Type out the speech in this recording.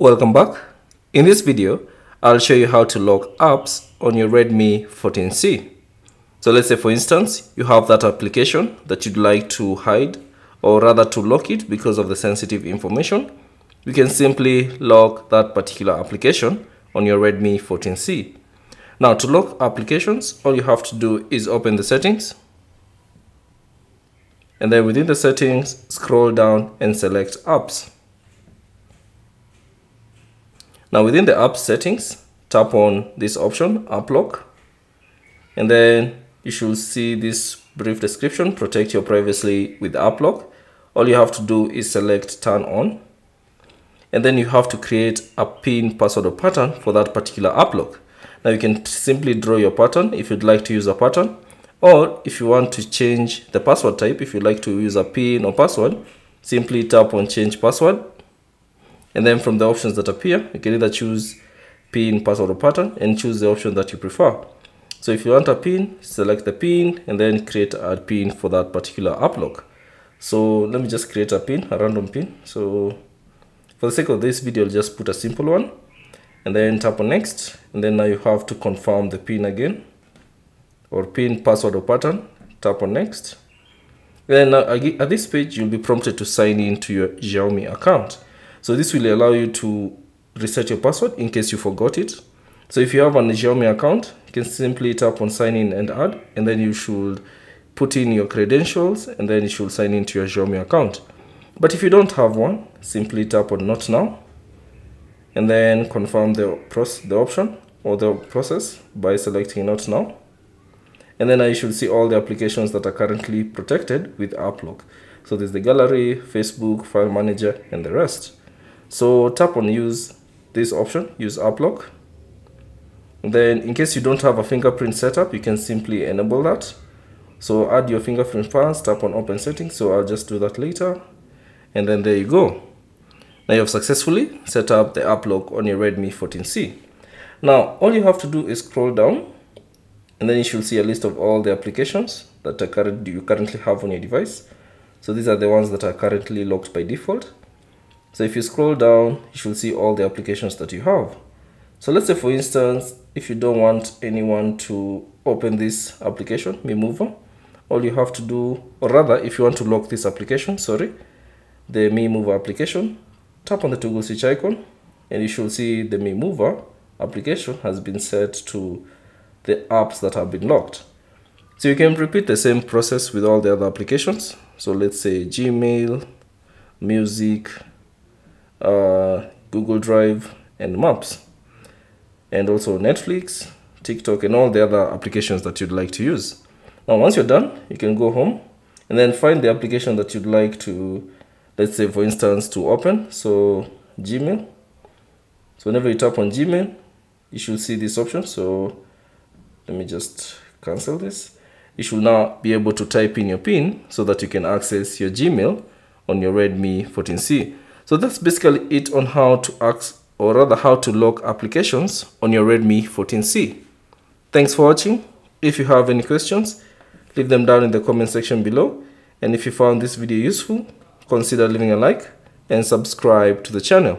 Welcome back. In this video, I'll show you how to lock apps on your Redmi 14C. So let's say for instance, you have that application that you'd like to hide or rather to lock it because of the sensitive information. You can simply lock that particular application on your Redmi 14C. Now to lock applications, all you have to do is open the settings and then within the settings, scroll down and select apps. Now within the app settings, tap on this option, app lock, and then you should see this brief description, protect your privacy with app lock. All you have to do is select turn on, and then you have to create a pin, password, or pattern for that particular app lock. Now you can simply draw your pattern if you'd like to use a pattern, or if you want to change the password type, if you'd like to use a pin or password, simply tap on change password and then from the options that appear, you can either choose pin, password or pattern and choose the option that you prefer. So if you want a pin, select the pin and then create a pin for that particular app lock. So let me just create a pin, a random pin. So for the sake of this video, I'll just put a simple one and then tap on next. And then now you have to confirm the pin again or pin, password or pattern. Tap on next. Then at this page, you'll be prompted to sign in to your Xiaomi account. So this will allow you to reset your password in case you forgot it. So if you have an Xiaomi account, you can simply tap on sign in and add, and then you should put in your credentials, and then you should sign into your Xiaomi account. But if you don't have one, simply tap on not now, and then confirm the, the option or the process by selecting not now. And then you should see all the applications that are currently protected with AppLock. So there's the gallery, Facebook, file manager, and the rest. So tap on use this option, use app lock. Then in case you don't have a fingerprint setup, you can simply enable that. So add your fingerprint first, tap on open settings. So I'll just do that later. And then there you go. Now you have successfully set up the app lock on your Redmi 14C. Now all you have to do is scroll down and then you should see a list of all the applications that are current, you currently have on your device. So these are the ones that are currently locked by default. So if you scroll down, you should see all the applications that you have. So let's say for instance, if you don't want anyone to open this application, Mi Mover, all you have to do, or rather if you want to lock this application, sorry, the Mi Mover application, tap on the toggle switch icon and you should see the Mi Mover application has been set to the apps that have been locked. So you can repeat the same process with all the other applications. So let's say Gmail, music, uh, Google Drive, and Maps, and also Netflix, TikTok, and all the other applications that you'd like to use. Now, once you're done, you can go home and then find the application that you'd like to, let's say, for instance, to open. So, Gmail. So, whenever you tap on Gmail, you should see this option. So, let me just cancel this. You should now be able to type in your PIN so that you can access your Gmail on your Redmi 14C. So that's basically it on how to ask or rather how to lock applications on your Redmi 14C. Thanks for watching. If you have any questions, leave them down in the comment section below. And if you found this video useful, consider leaving a like and subscribe to the channel.